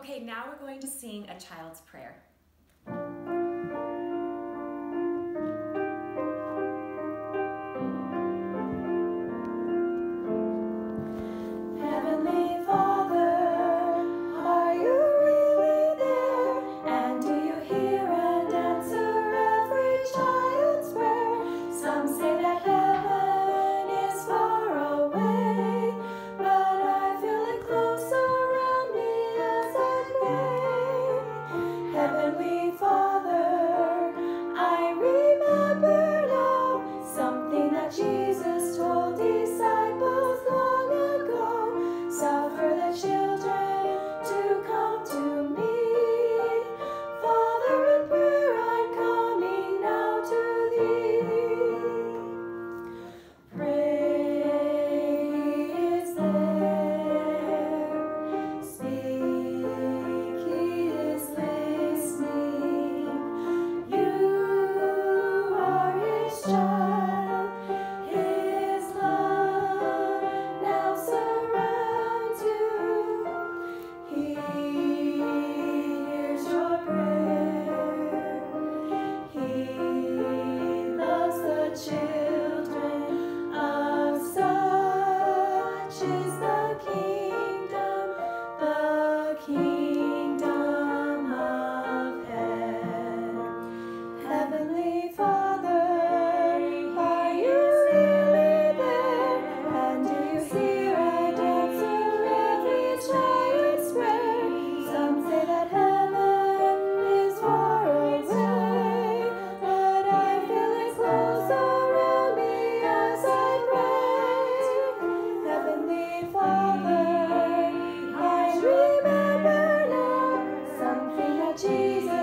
Okay, now we're going to sing a child's prayer. treasure. Okay. Jesus.